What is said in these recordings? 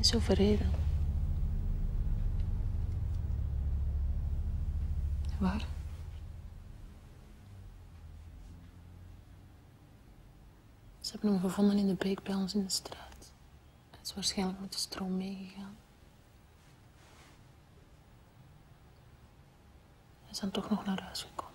is overreden. Waar? Ze hebben hem gevonden in de beek bij ons in de straat. Hij is waarschijnlijk met de stroom meegegaan. Hij is dan toch nog naar huis gekomen.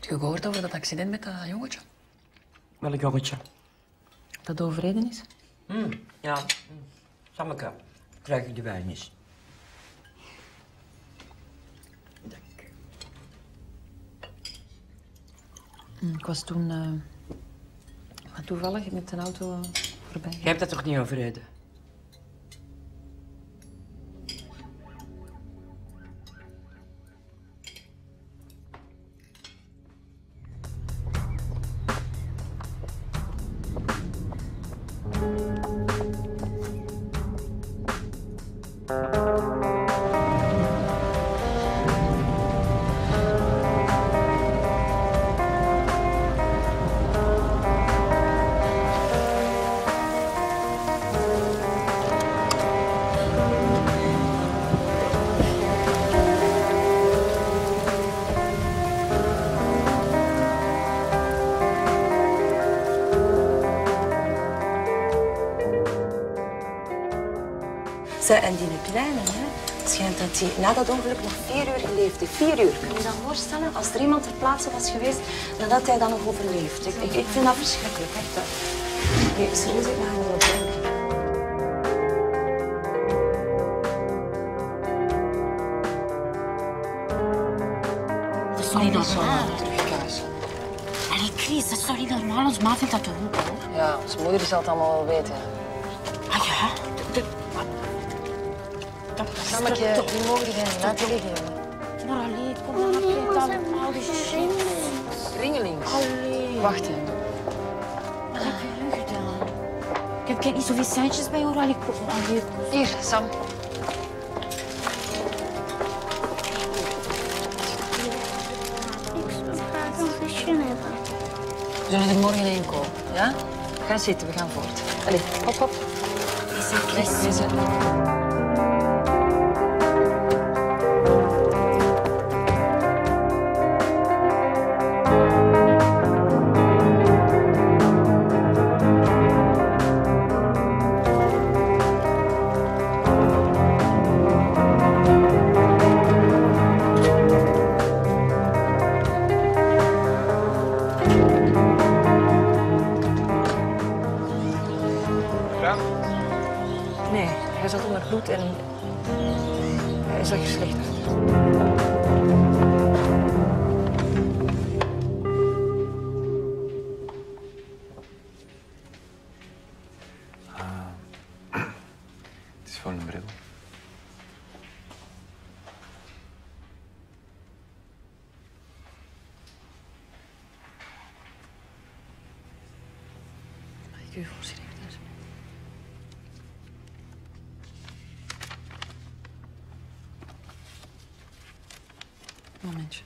Heb je gehoord over dat accident met dat jongetje? Welk jongetje? Dat overreden is? Ja, Sammeke, krijg je de wijn eens. Dank. Hm, Ik was toen maar toevallig met een auto voorbij. Jij hebt dat toch niet overreden? Zij, en die kleine, hè, schijnt dat hij na dat ongeluk nog vier uur geleefd heeft. Vier uur. Kun je je dat voorstellen? Als er iemand ter plaatse was geweest, dan had hij dat nog overleefd. Ik, ik, ik vind dat verschrikkelijk, echt. hè. Nee, serieus, ik ga wel denken. Dat is toch niet normaal? Allee, Chris, dat is toch niet normaal? Ons ma vindt dat toch ook, hoor? Ja, ons moeder zal het allemaal wel weten. Ah ja? Toch... die mogen geen laten liggen. Maar allee, kom dan op, je allemaal die shit. Ringelings. Allee. Wacht, hè. Wat heb je nu gedaan? Ik heb geen niet zoveel centjes bij, hoor. Allee, kom. Hier, Sam. Ik zou graag een visje hebben. We zullen er morgen heen komen, ja? Ga zitten, we gaan voort. Allee, hop, hop. Is dat hij zat onder bloed en hij zag er slecht uit. Het is voor een bril. Mag ik u? Moment.